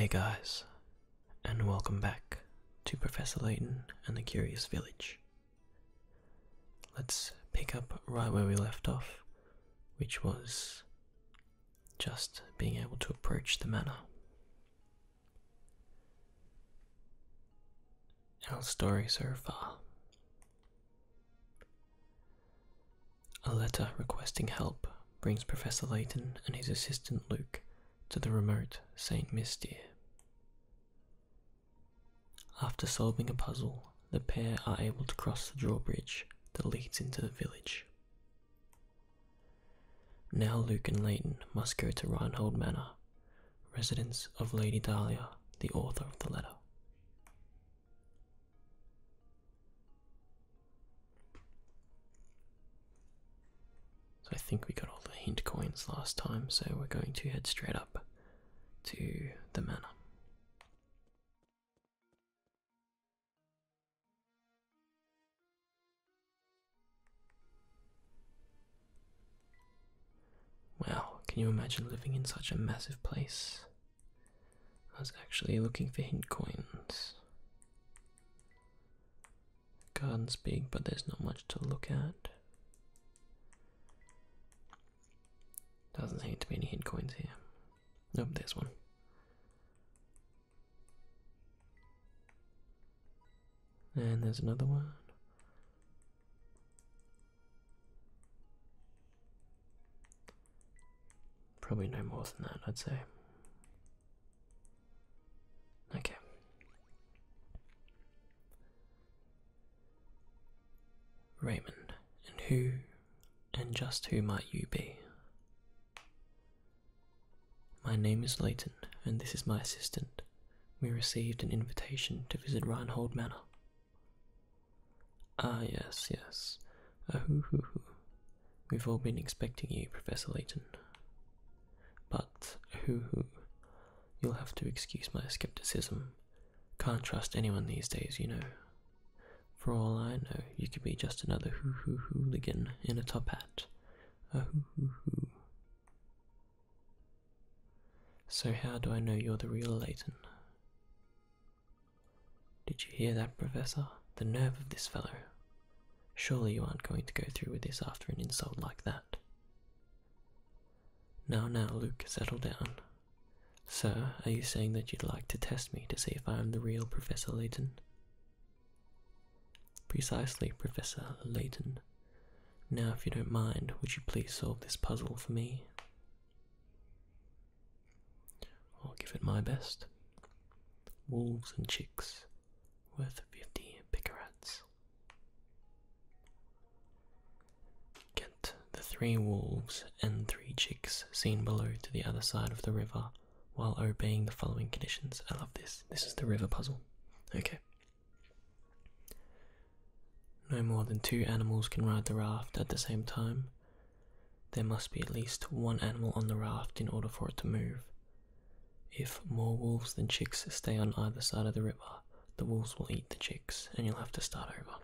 Hey guys, and welcome back to Professor Layton and the Curious Village. Let's pick up right where we left off, which was just being able to approach the manor. Our story so far. A letter requesting help brings Professor Layton and his assistant Luke to the remote St. Mystere. After solving a puzzle, the pair are able to cross the drawbridge that leads into the village. Now Luke and Layton must go to Reinhold Manor, residence of Lady Dahlia, the author of the letter. So I think we got all the hint coins last time, so we're going to head straight up to the manor. Wow, can you imagine living in such a massive place? I was actually looking for hint coins. Garden's big, but there's not much to look at. Doesn't seem to be any hint coins here. Nope, there's one. And there's another one. Probably no more than that, I'd say. Okay. Ramon, and who and just who might you be? My name is Layton, and this is my assistant. We received an invitation to visit Reinhold Manor. Ah, yes, yes. Ahoo hoo hoo. We've all been expecting you, Professor Layton. But, ahoo hoo. You'll have to excuse my skepticism. Can't trust anyone these days, you know. For all I know, you could be just another hoo hoo hooligan in a top hat. Ahoo hoo hoo. So, how do I know you're the real Layton? Did you hear that, Professor? The nerve of this fellow. Surely you aren't going to go through with this after an insult like that. Now, now, Luke, settle down. Sir, are you saying that you'd like to test me to see if I am the real Professor Layton? Precisely, Professor Layton. Now, if you don't mind, would you please solve this puzzle for me? I'll give it my best. Wolves and chicks, worth 50 picarats. Get the three wolves and three chicks seen below to the other side of the river while obeying the following conditions. I love this. This is the river puzzle. Okay. No more than two animals can ride the raft at the same time. There must be at least one animal on the raft in order for it to move. If more wolves than chicks stay on either side of the river, the wolves will eat the chicks and you'll have to start over.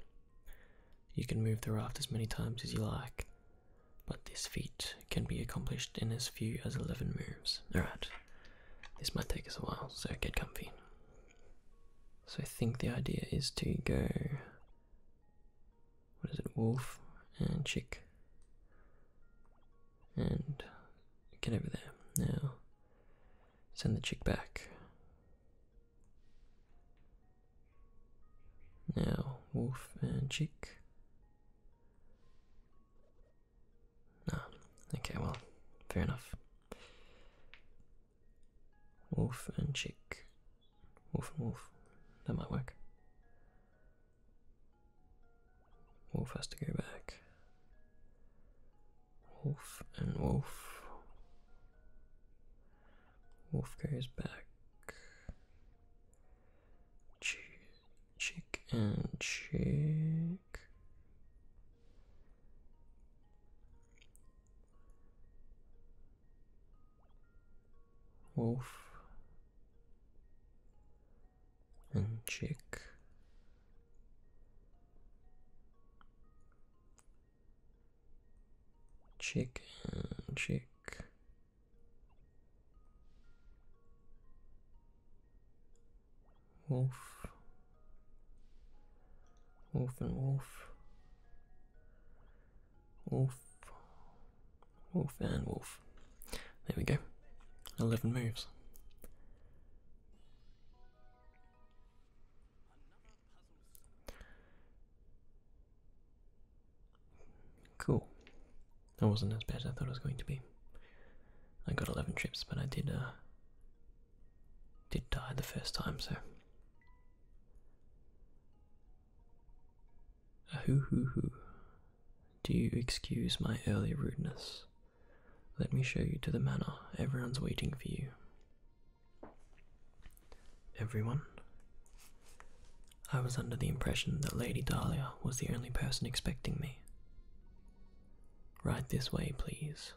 You can move the raft as many times as you like, but this feat can be accomplished in as few as 11 moves. Alright, this might take us a while, so get comfy. So I think the idea is to go. What is it? Wolf and chick. And get over there. Now, send the chick back. Now, wolf and chick. Okay, well, fair enough. Wolf and chick. Wolf and wolf. That might work. Wolf has to go back. Wolf and wolf. Wolf goes back. Ch chick and chick. Wolf and chick. Chick and chick. Wolf. Wolf and wolf. Wolf. Wolf and wolf. There we go. 11 moves. Cool. That wasn't as bad as I thought it was going to be. I got 11 trips, but I did, uh, did die the first time, so. Hoo hoo hoo. Do you excuse my early rudeness? Let me show you to the manor. Everyone's waiting for you. Everyone? I was under the impression that Lady Dahlia was the only person expecting me. Right this way, please.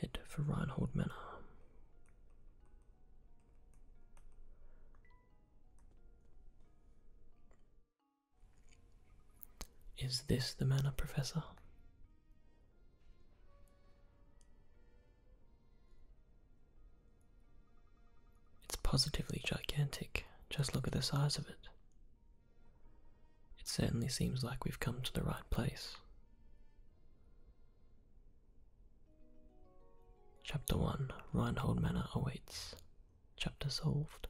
Head for Reinhold Manor. Is this the manor, Professor? It's positively gigantic. Just look at the size of it. It certainly seems like we've come to the right place. Chapter 1 Reinhold Manor awaits. Chapter solved.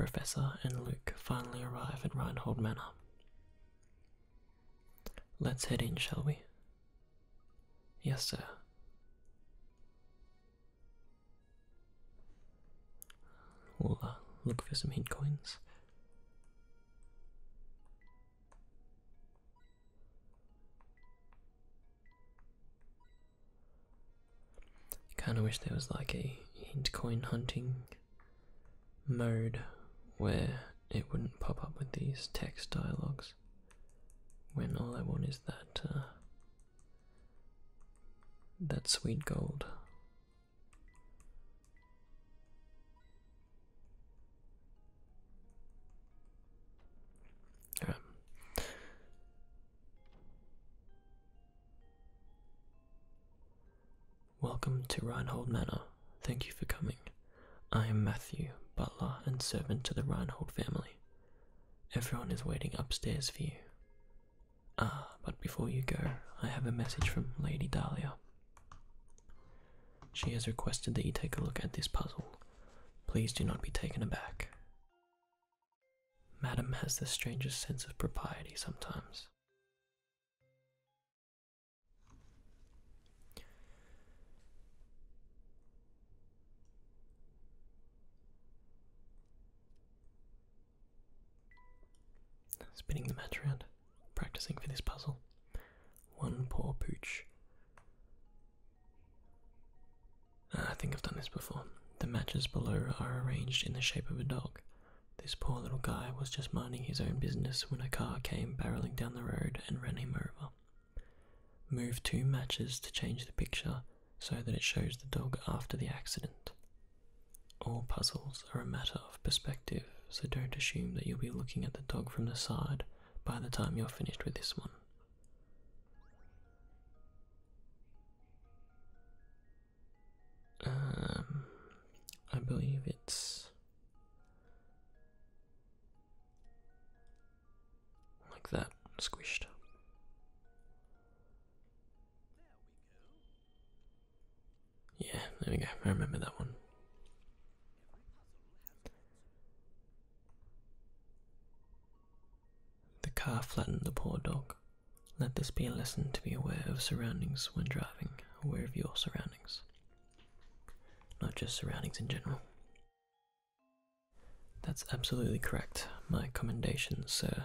Professor and Luke finally arrive at Reinhold Manor. Let's head in, shall we? Yes, sir. We'll uh, look for some hint coins. Kind of wish there was like a hint coin hunting mode where it wouldn't pop up with these text dialogues when all I want is that uh, that sweet gold. Welcome to Reinhold Manor. Thank you for coming. I am Matthew, butler and servant to the Reinhold family. Everyone is waiting upstairs for you. Ah, but before you go, I have a message from Lady Dahlia. She has requested that you take a look at this puzzle. Please do not be taken aback. Madam has the strangest sense of propriety sometimes. Spinning the match around, practicing for this puzzle. One poor pooch. Ah, I think I've done this before. The matches below are arranged in the shape of a dog. This poor little guy was just minding his own business when a car came barreling down the road and ran him over. Move two matches to change the picture so that it shows the dog after the accident. All puzzles are a matter of perspective, so don't assume that you'll be looking at the dog from the side by the time you're finished with this one. Um, I believe it's like that, squished. Yeah, there we go. I remember that one. The car flattened the poor dog. Let this be a lesson to be aware of surroundings when driving, aware of your surroundings. Not just surroundings in general. That's absolutely correct. My commendations, sir.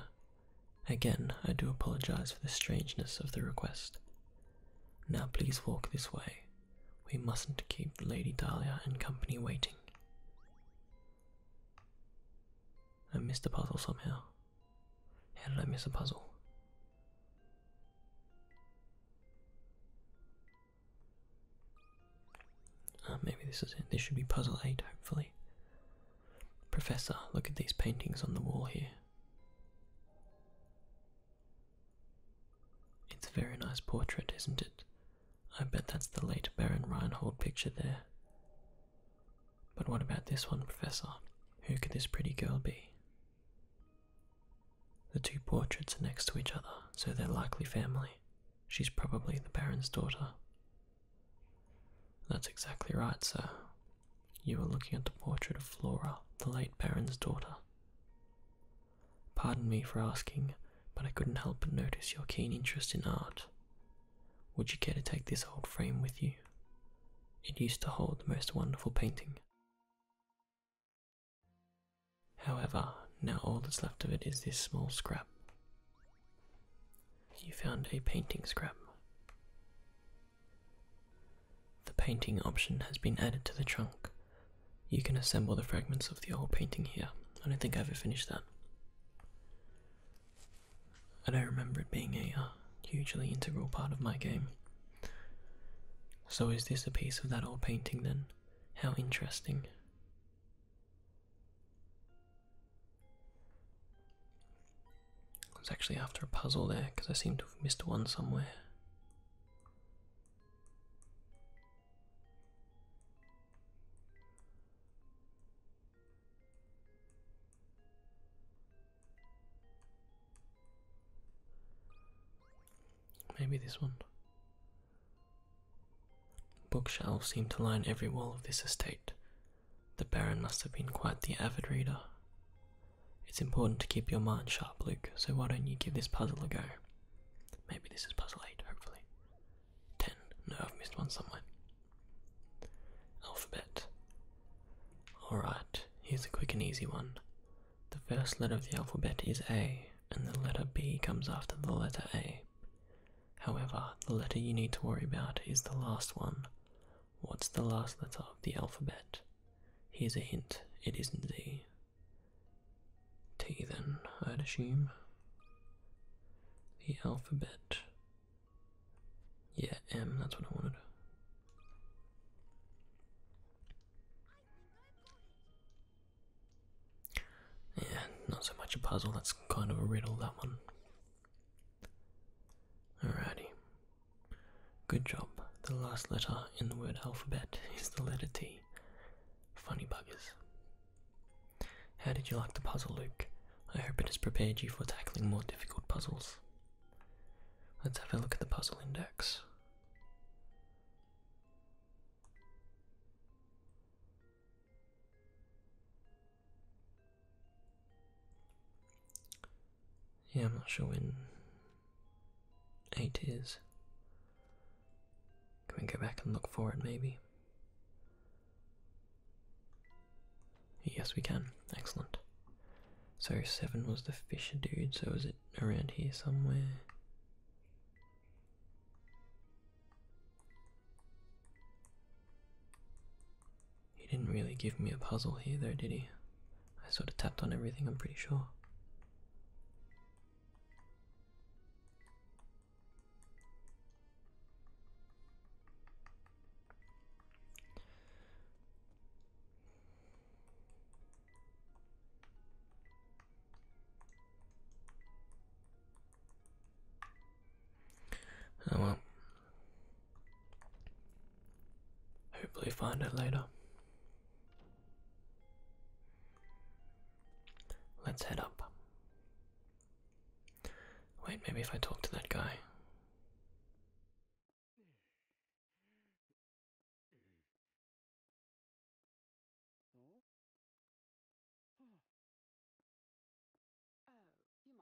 Again, I do apologize for the strangeness of the request. Now please walk this way. We mustn't keep Lady Dahlia and company waiting. I missed a puzzle somehow. How did I miss a puzzle? Uh, maybe this is it. This should be puzzle 8, hopefully. Professor, look at these paintings on the wall here. It's a very nice portrait, isn't it? I bet that's the late Baron Reinhold picture there. But what about this one, Professor? Who could this pretty girl be? The two portraits are next to each other, so they're likely family. She's probably the Baron's daughter. That's exactly right, sir. You are looking at the portrait of Flora, the late Baron's daughter. Pardon me for asking, but I couldn't help but notice your keen interest in art. Would you care to take this old frame with you? It used to hold the most wonderful painting. However, now all that's left of it is this small scrap. You found a painting scrap. The painting option has been added to the trunk. You can assemble the fragments of the old painting here. I don't think I ever finished that. I don't remember it being a uh, hugely integral part of my game. So, is this a piece of that old painting then? How interesting. Was actually after a puzzle there because I seem to have missed one somewhere. Maybe this one. Bookshelves seem to line every wall of this estate. The Baron must have been quite the avid reader. It's important to keep your mind sharp, Luke, so why don't you give this puzzle a go? Maybe this is puzzle 8, hopefully. 10. No, I've missed one somewhere. Alphabet. Alright, here's a quick and easy one. The first letter of the alphabet is A, and the letter B comes after the letter A. However, the letter you need to worry about is the last one. What's the last letter of the alphabet? Here's a hint it isn't assume. The alphabet. Yeah, M, that's what I wanted. Yeah, not so much a puzzle, that's kind of a riddle, that one. Alrighty. Good job. The last letter in the word alphabet is the letter T. Funny buggers. How did you like the puzzle, Luke? I hope it has prepared you for tackling more difficult puzzles. Let's have a look at the puzzle index. Yeah, I'm not sure when 8 is. Can we go back and look for it, maybe? Yes, we can. Excellent. So 7 was the Fisher dude, so is it around here somewhere? He didn't really give me a puzzle here, though, did he? I sort of tapped on everything, I'm pretty sure. Hopefully, it later. Let's head up. Wait, maybe if I talk to that guy. Oh, you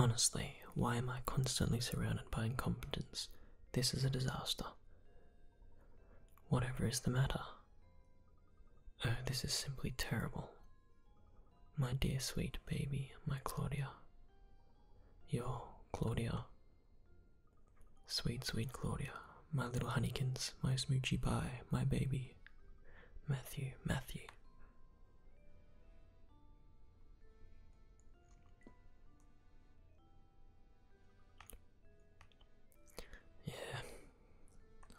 Honestly, why am I constantly surrounded by incompetence? This is a disaster. Whatever is the matter? Oh, this is simply terrible. My dear sweet baby, my Claudia. Your Claudia. Sweet, sweet Claudia, my little honeykins, my smoochy pie, my baby. Matthew, Matthew.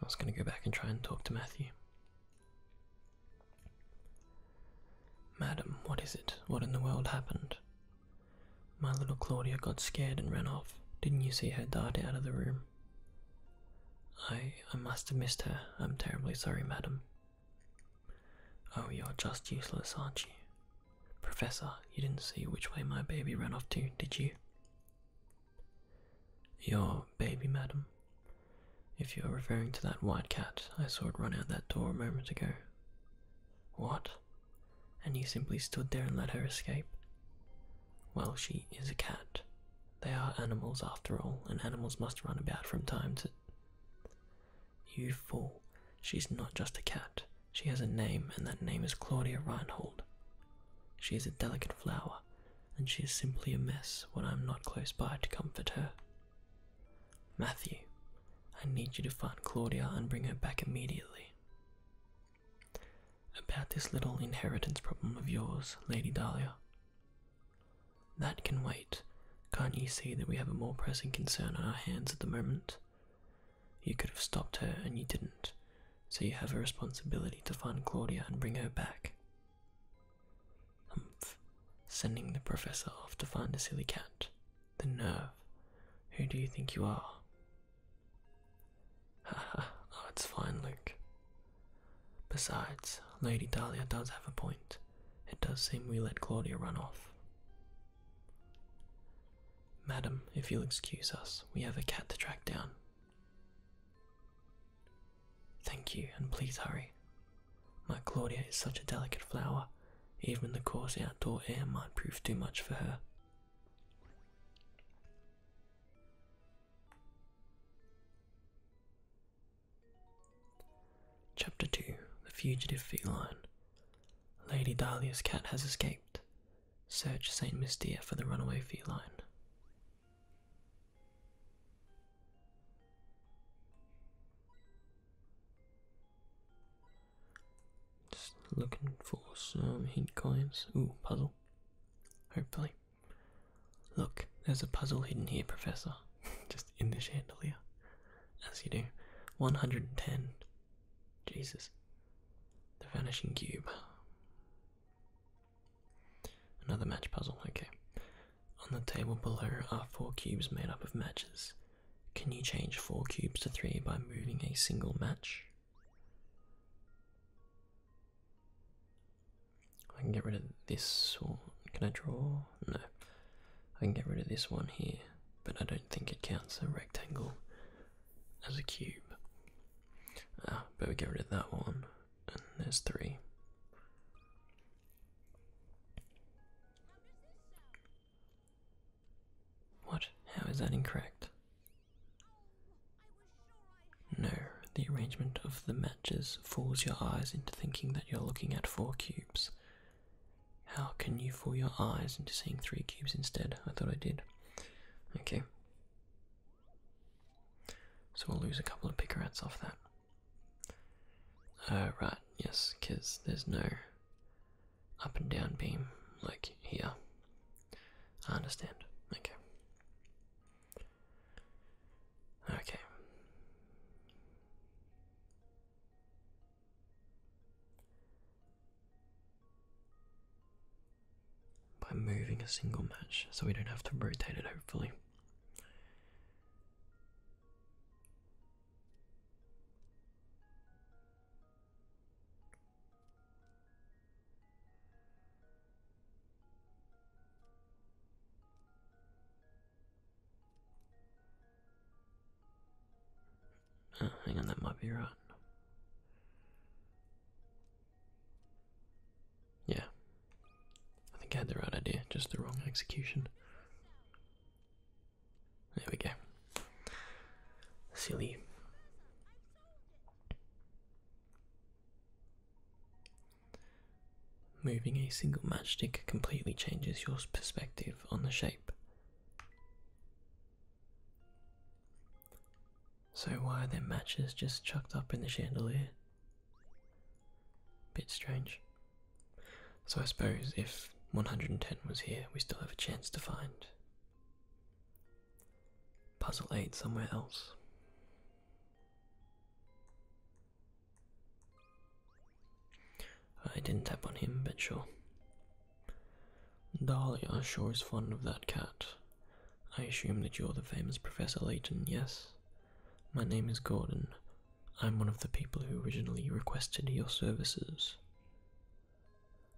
Was going to go back and try and talk to Matthew. Madam, what is it? What in the world happened? My little Claudia got scared and ran off. Didn't you see her dart out of the room? I I must have missed her. I'm terribly sorry, madam. Oh, you're just useless, aren't you? Professor, you didn't see which way my baby ran off to, did you? Your baby, madam? If you're referring to that white cat, I saw it run out that door a moment ago. What? And you simply stood there and let her escape? Well, she is a cat. They are animals after all, and animals must run about from time to. You fool. She's not just a cat. She has a name, and that name is Claudia Reinhold. She is a delicate flower, and she is simply a mess when I am not close by to comfort her. Matthew, I need you to find Claudia and bring her back immediately. About this little inheritance problem of yours, Lady Dahlia. That can wait. Can't you see that we have a more pressing concern on our hands at the moment? You could have stopped her and you didn't, so you have a responsibility to find Claudia and bring her back. Humph. Sending the professor off to find a silly cat. The nerve. Who do you think you are? Oh, it's fine, Luke. Besides, Lady Dahlia does have a point. It does seem we let Claudia run off. Madam, if you'll excuse us, we have a cat to track down. Thank you, and please hurry. My Claudia is such a delicate flower, even the coarse outdoor air might prove too much for her. Chapter 2 The Fugitive Feline Lady Dahlia's cat has escaped. Search St. Mystere for the runaway feline. Just looking for some hint coins. Ooh, puzzle. Hopefully. Look, there's a puzzle hidden here, Professor. Just in the chandelier. As you do. 110. Jesus. The vanishing cube. Another match puzzle, okay. On the table below are four cubes made up of matches. Can you change four cubes to three by moving a single match? I can get rid of this one. Can I draw? No. I can get rid of this one here, but I don't think it counts a rectangle as a cube. Ah, but we get rid of that one, and there's three. What? How is that incorrect? No, the arrangement of the matches fools your eyes into thinking that you're looking at four cubes. How can you fool your eyes into seeing three cubes instead? I thought I did. Okay. So we'll lose a couple of picarats off that. Uh, right, yes, because there's no up and down beam like here. I understand. Okay. Okay. By moving a single match, so we don't have to rotate it, hopefully. Execution. There we go. Silly. Moving a single matchstick completely changes your perspective on the shape. So why are there matches just chucked up in the chandelier? Bit strange. So I suppose if 110 was here, we still have a chance to find. Puzzle 8 somewhere else. I didn't tap on him, but sure. Dahlia sure is fond of that cat. I assume that you're the famous Professor Layton, yes? My name is Gordon. I'm one of the people who originally requested your services.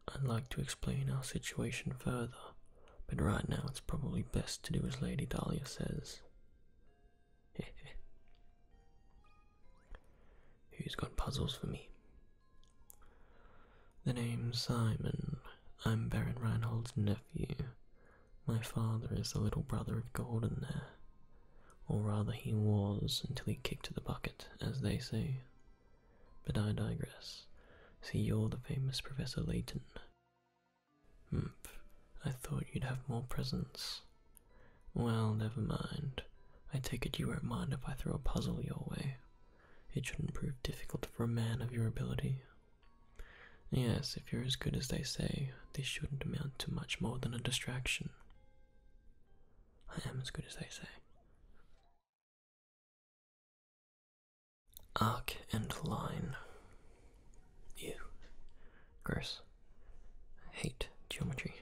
I'd like to explain our situation further, but right now it's probably best to do as Lady Dahlia says. Who's got puzzles for me? The name's Simon. I'm Baron Reinhold's nephew. My father is the little brother of Gordon there. Or rather, he was until he kicked the bucket, as they say. But I digress. See, you're the famous Professor Layton. Humph, I thought you'd have more presence. Well, never mind. I take it you won't mind if I throw a puzzle your way. It shouldn't prove difficult for a man of your ability. Yes, if you're as good as they say, this shouldn't amount to much more than a distraction. I am as good as they say. Arc and line. Gross. hate geometry.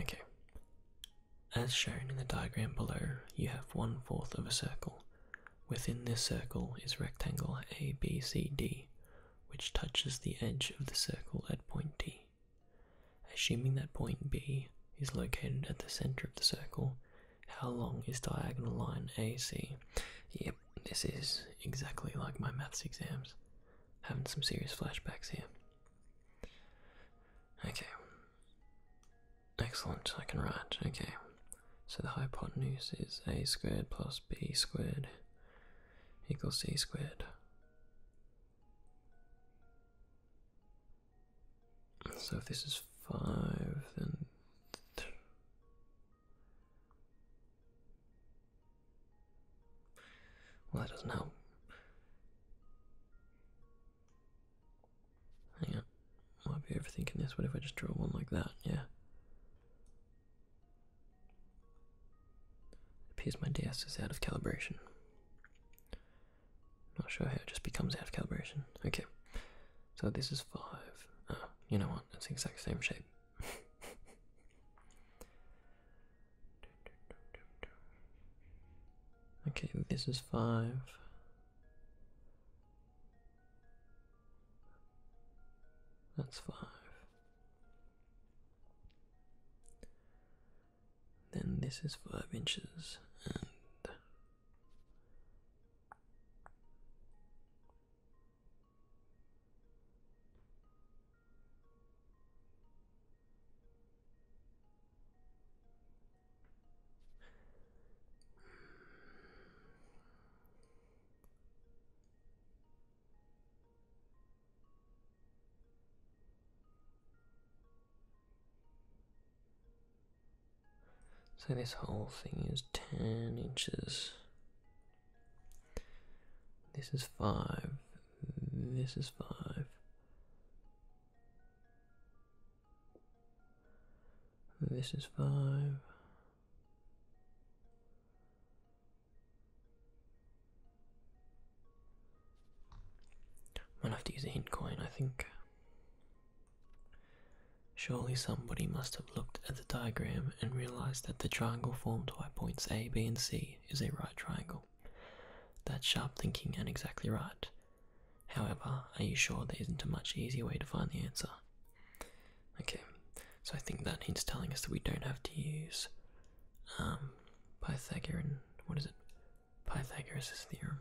Okay. As shown in the diagram below, you have one fourth of a circle. Within this circle is rectangle ABCD, which touches the edge of the circle at point D. Assuming that point B is located at the center of the circle, how long is diagonal line AC? Yep, this is exactly like my maths exams. Having some serious flashbacks here. Okay. Excellent, I can write. Okay. So the hypotenuse is a squared plus b squared equals c squared. So if this is 5, then. well, that doesn't help. Might be overthinking this. What if I just draw one like that? Yeah. appears my DS is out of calibration. Not sure how it just becomes out of calibration. Okay. So this is 5. Oh, you know what? It's the exact same shape. okay, this is 5. That's 5. Then this is 5 inches so this whole thing is 10 inches. This is 5. This is 5. This is 5. I might have to use a hint coin, I think. Surely somebody must have looked at the diagram and realized that the triangle formed by points A, B, and C is a right triangle. That's sharp thinking and exactly right. However, are you sure there isn't a much easier way to find the answer? Okay, so I think that hint's telling us that we don't have to use um, Pythagorean, what is it? Pythagoras' theorem.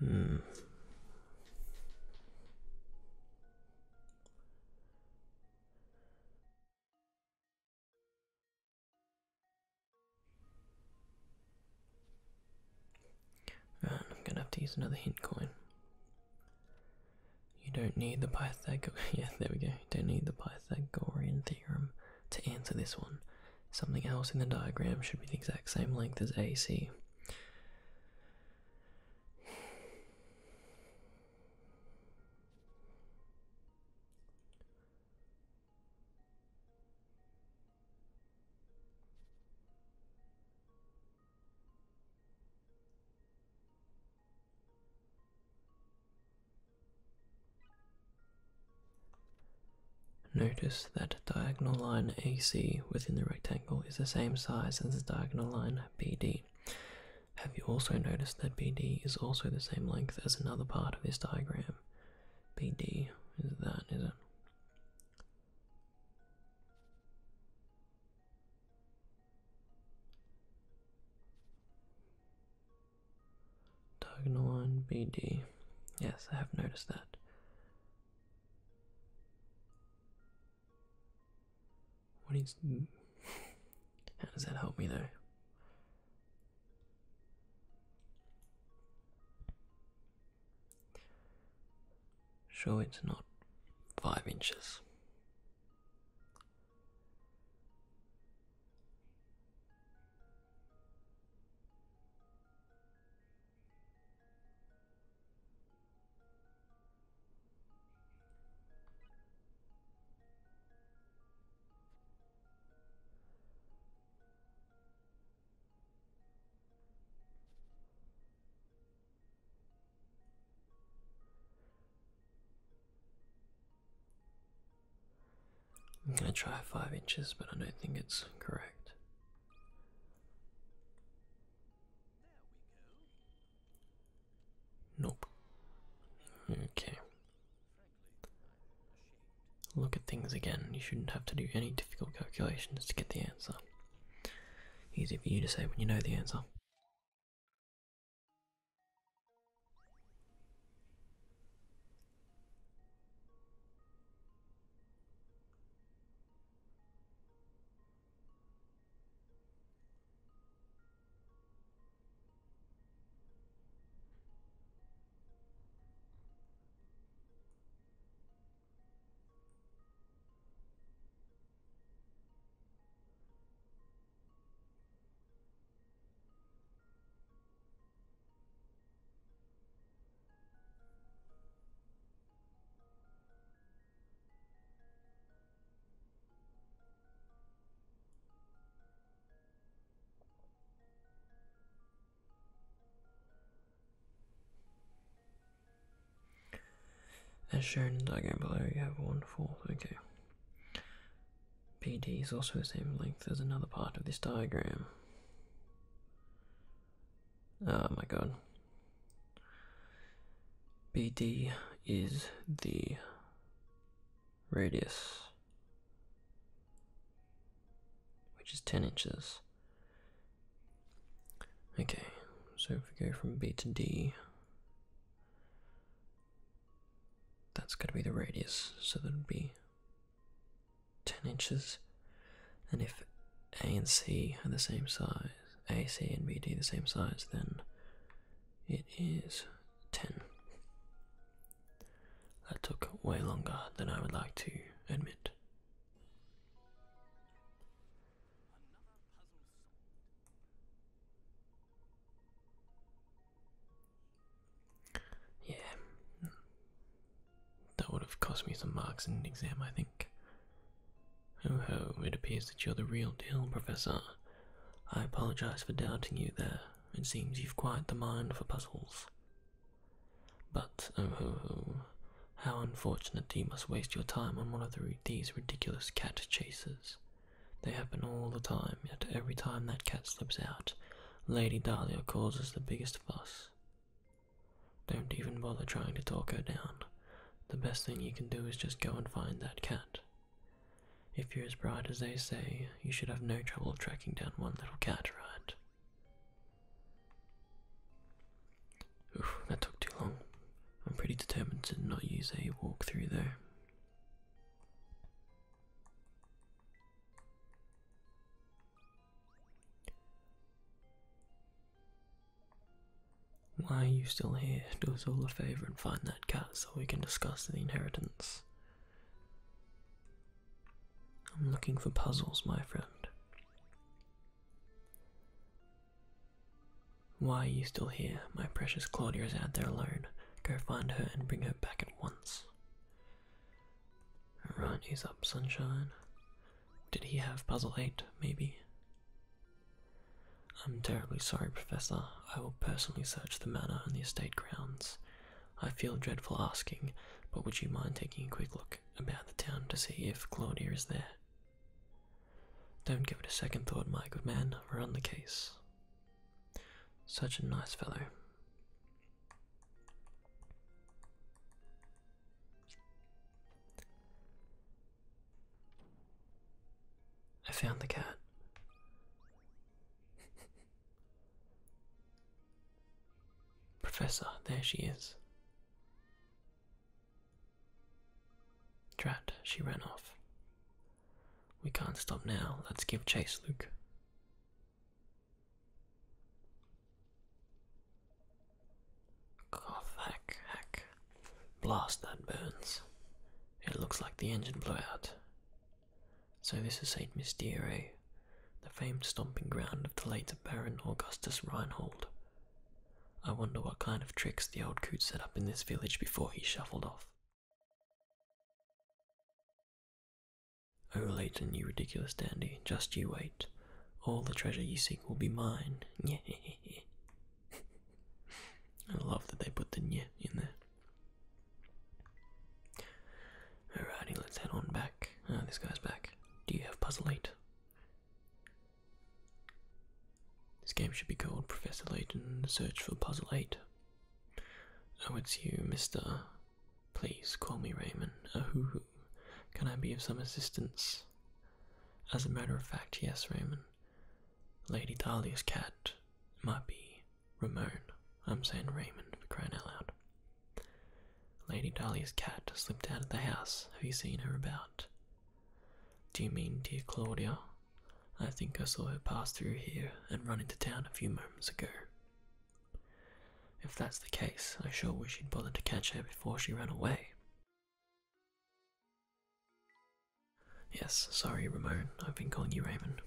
Hmm. Right, I'm gonna have to use another hint coin. You don't need the Pythagor yeah, there we go. Don't need the Pythagorean theorem to answer this one. Something else in the diagram should be the exact same length as AC. Notice that diagonal line AC within the rectangle is the same size as the diagonal line BD. Have you also noticed that BD is also the same length as another part of this diagram? BD is that, is it? Diagonal line BD. Yes, I have noticed that. What is. Mm. How does that help me though? Sure, it's not five inches. I'm gonna try five inches, but I don't think it's correct. Nope. Okay. Look at things again. You shouldn't have to do any difficult calculations to get the answer. Easy for you to say when you know the answer. As shown in the diagram below, you have one fourth. Okay. PD is also the same length as another part of this diagram. Oh my god. BD is the radius, which is 10 inches. Okay, so if we go from B to D, that's going to be the radius, so that would be 10 inches. And if A and C are the same size, AC and BD the same size, then it is 10. That took way longer than I would like to admit. Would have cost me some marks in an exam, I think. Oh ho, it appears that you're the real deal, Professor. I apologize for doubting you there. It seems you've quite the mind for puzzles. But, oh ho ho, how unfortunate you must waste your time on one of the, these ridiculous cat chases. They happen all the time, yet every time that cat slips out, Lady Dahlia causes the biggest fuss. Don't even bother trying to talk her down. The best thing you can do is just go and find that cat. If you're as bright as they say, you should have no trouble tracking down one little cat, right? Oof, that took too long. I'm pretty determined to not use a walkthrough though. Why are you still here? Do us all a favour and find that cat so we can discuss the inheritance. I'm looking for puzzles, my friend. Why are you still here? My precious Claudia is out there alone. Go find her and bring her back at once. Right, he's up, sunshine. Did he have puzzle 8, maybe? I'm terribly sorry, Professor. I will personally search the manor and the estate grounds. I feel dreadful asking, but would you mind taking a quick look about the town to see if Claudia is there? Don't give it a second thought, my good man. We're on the case. Such a nice fellow. I found the cat. Professor, there she is. Drat, she ran off. We can't stop now. Let's give chase, Luke. Cough, hack, hack. Blast, that burns. It looks like the engine blew out. So this is St. Mystere, the famed stomping ground of the late Baron Augustus Reinhold. I wonder what kind of tricks the old coot set up in this village before he shuffled off. Oh, Layton, you ridiculous dandy, just you wait. All the treasure you seek will be mine. I love that they put the nye in there. Alrighty, let's head on back. Ah, this guy's back. Do you have puzzle 8? This game should be called Professor Layton Search for Puzzle 8. Oh, it's you, Mr. Please call me Raymond. Oh. Can I be of some assistance? As a matter of fact, yes, Raymond. Lady Dahlia's cat might be Ramon. I'm saying Raymond for crying out loud. Lady Dahlia's cat slipped out of the house. Have you seen her about? Do you mean dear Claudia? I think I saw her pass through here and run into town a few moments ago. If that's the case, I sure wish you'd bothered to catch her before she ran away. Yes, sorry, Ramon. I've been calling you Raymond.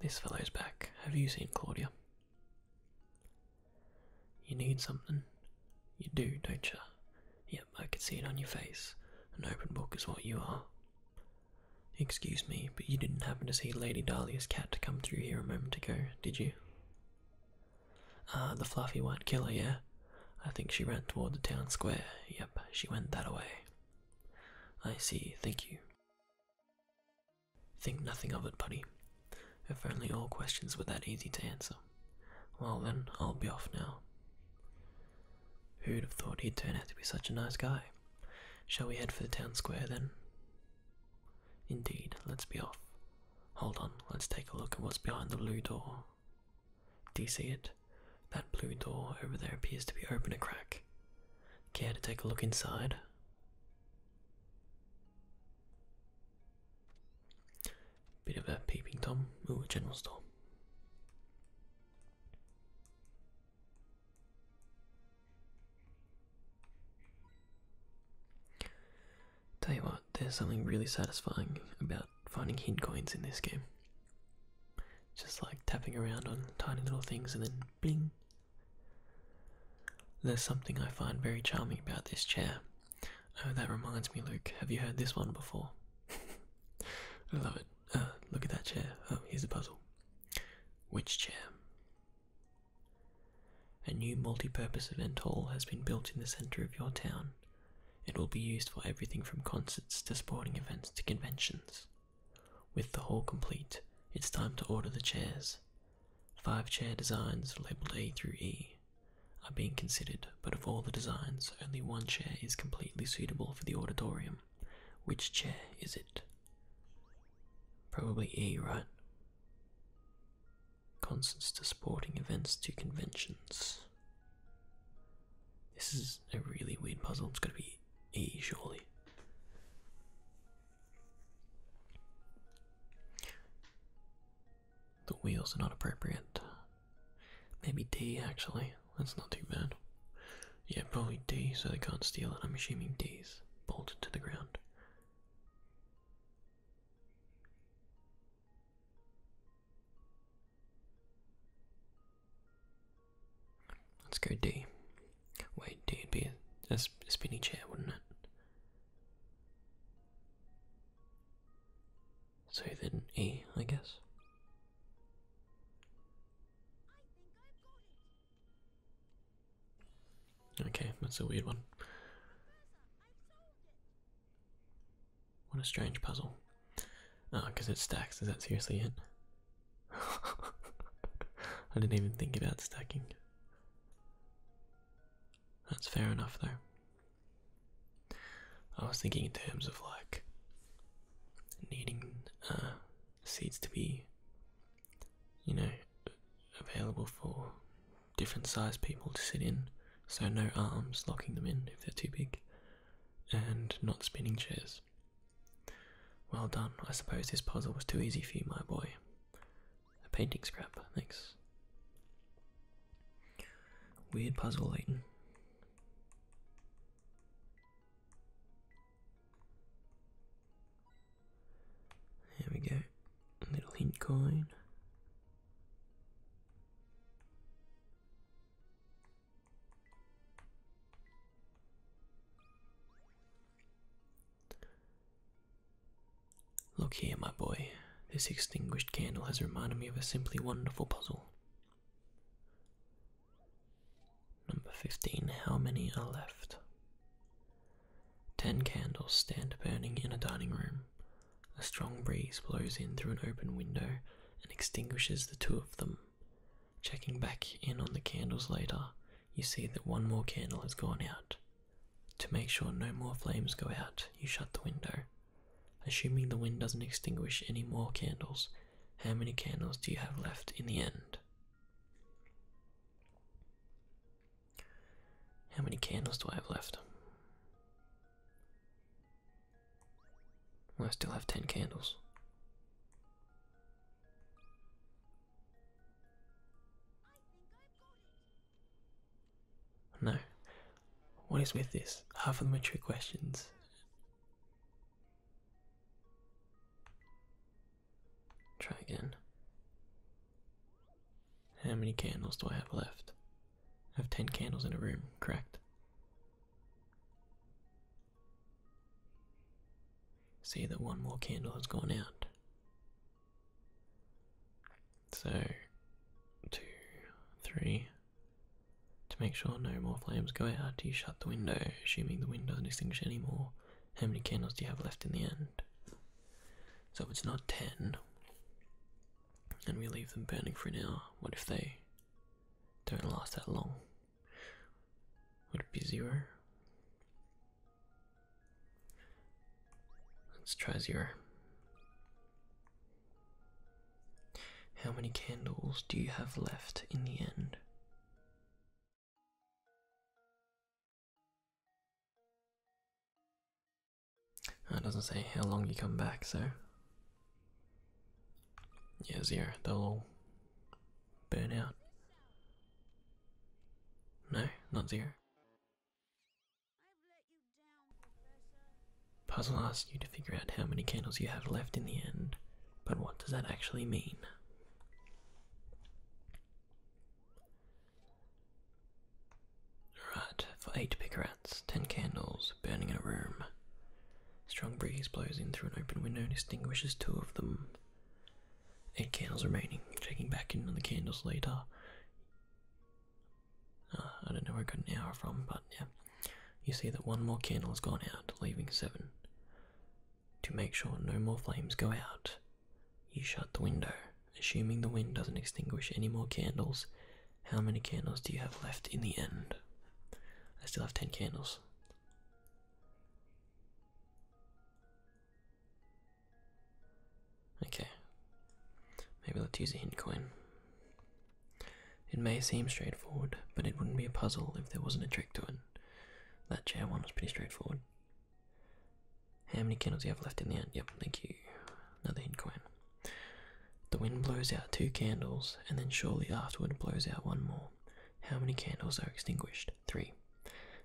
This fellow's back. Have you seen Claudia? You need something? You do, don't you? Yep, I could see it on your face. An open book is what you are. Excuse me, but you didn't happen to see Lady Dahlia's cat come through here a moment ago, did you? Ah, the fluffy white killer, yeah? I think she ran toward the town square. Yep, she went that way. I see, thank you. Think nothing of it, buddy. If only all questions were that easy to answer. Well then, I'll be off now. Who'd have thought he'd turn out to be such a nice guy? Shall we head for the town square then? Indeed, let's be off. Hold on, let's take a look at what's behind the blue door. Do you see it? That blue door over there appears to be open a crack. Care to take a look inside? Bit of a peeping Tom. Ooh, a general store. There's something really satisfying about finding hidden coins in this game. Just like tapping around on tiny little things and then bling. There's something I find very charming about this chair. Oh, that reminds me, Luke. Have you heard this one before? I love it. Uh, look at that chair. Oh, here's a puzzle. Which chair? A new multi purpose event hall has been built in the centre of your town. It will be used for everything from concerts to sporting events to conventions. With the hall complete, it's time to order the chairs. Five chair designs labelled A through E are being considered, but of all the designs, only one chair is completely suitable for the auditorium. Which chair is it? Probably E, right? Concerts to sporting events to conventions. This is a really weird puzzle. It's gotta be E, surely. The wheels are not appropriate. Maybe D, actually. That's not too bad. Yeah, probably D, so they can't steal it. I'm assuming D's bolted to the ground. Let's go D. Wait, D would be a, spinny chair, wouldn't it? So then E, I guess. Okay, that's a weird one. What a strange puzzle. Ah, oh, because it stacks. Is that seriously it? I didn't even think about stacking. That's fair enough, though. I was thinking in terms of like needing uh, seats to be, you know, available for different sized people to sit in, so no arms locking them in if they're too big, and not spinning chairs. Well done. I suppose this puzzle was too easy for you, my boy. A painting scrap, thanks. Weird puzzle, Layton. Hint coin. Look here, my boy. This extinguished candle has reminded me of a simply wonderful puzzle. Number 15. How many are left? Ten candles stand burning in a dining room. A strong breeze blows in through an open window and extinguishes the two of them. Checking back in on the candles later, you see that one more candle has gone out. To make sure no more flames go out, you shut the window. Assuming the wind doesn't extinguish any more candles, how many candles do you have left in the end? How many candles do I have left? I still have 10 candles. No. What is with this? Half of them are trick questions. Try again. How many candles do I have left? I have 10 candles in a room, correct? See that one more candle has gone out. So, two, three. To make sure no more flames go out, you shut the window, assuming the wind doesn't extinguish any more. How many candles do you have left in the end? So if it's not ten, and we leave them burning for an hour, what if they don't last that long? Would it be zero? Let's try zero. How many candles do you have left in the end? Ah, that doesn't say how long you come back, so. Yeah, zero. They'll all burn out. No, not zero. Puzzle asks you to figure out how many candles you have left in the end, but what does that actually mean? Right, for eight picarats, ten candles burning in a room. Strong breeze blows in through an open window and extinguishes two of them. Eight candles remaining. Checking back in on the candles later. Uh, I don't know where I got an hour from, but yeah. You see that one more candle has gone out, leaving seven. To make sure no more flames go out, you shut the window. Assuming the wind doesn't extinguish any more candles, how many candles do you have left in the end? I still have ten candles. Okay. Maybe let's use a hint coin. It may seem straightforward, but it wouldn't be a puzzle if there wasn't a trick to it. That chair one was pretty straightforward. How many candles do you have left in the end? Yep, thank you. Another hint coin. The wind blows out two candles, and then shortly afterward blows out one more. How many candles are extinguished? Three.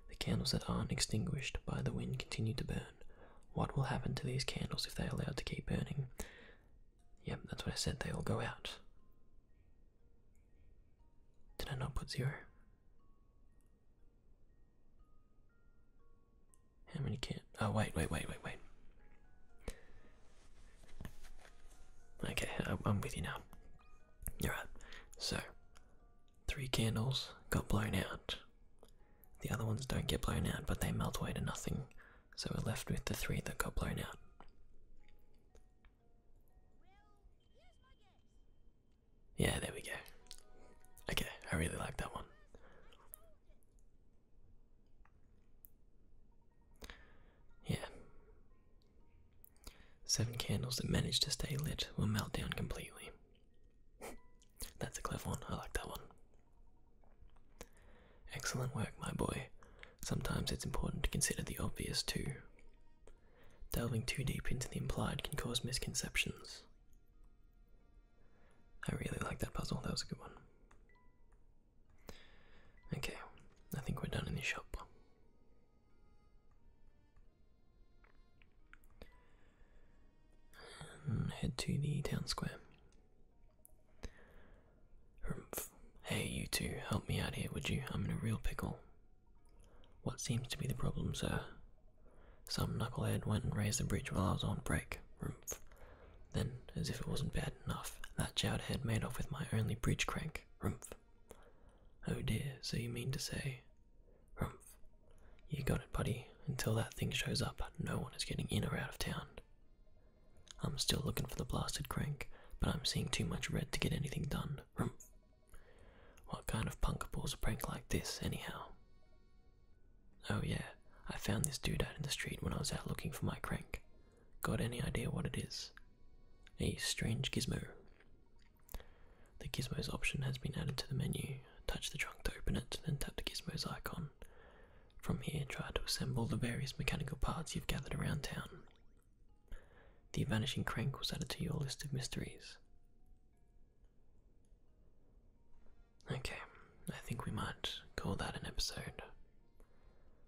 The candles that aren't extinguished by the wind continue to burn. What will happen to these candles if they are allowed to keep burning? Yep, that's what I said, they all go out. Did I not put zero? How many can? Oh, wait, wait, wait, wait, wait. Okay, I'm with you now. You're. So, three candles got blown out. The other ones don't get blown out, but they melt away to nothing. So we're left with the three that got blown out. Yeah, there we go. Okay, I really like that one. Yeah. Seven candles that managed to stay lit will melt down completely. That's a clever one. I like that one. Excellent work, my boy. Sometimes it's important to consider the obvious too. Delving too deep into the implied can cause misconceptions. I really like that puzzle, that was a good one. Okay, I think we're done in the shop. Head to the town square. Hey, you two, help me out here, would you? I'm in a real pickle. What seems to be the problem, sir? Some knucklehead went and raised the bridge while I was on break. Rumph. Then, as if it wasn't bad enough, that jowdhead made off with my only bridge crank. Rumph. Oh dear, so you mean to say. Rumph. You got it, buddy. Until that thing shows up, no one is getting in or out of town. I'm still looking for the blasted crank, but I'm seeing too much red to get anything done. What kind of punk pulls a prank like this, anyhow? Oh, yeah, I found this dude out in the street when I was out looking for my crank. Got any idea what it is? A strange gizmo. The gizmos option has been added to the menu. Touch the trunk to open it, then tap the gizmos icon. From here, try to assemble the various mechanical parts you've gathered around town. The vanishing crank was added to your list of mysteries. Okay, I think we might call that an episode.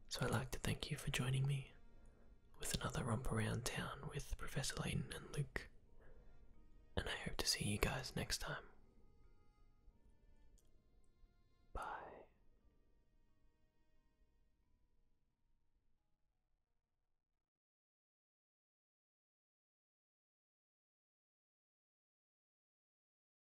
So I'd like to thank you for joining me with another romp around town with Professor Layton and Luke. And I hope to see you guys next time.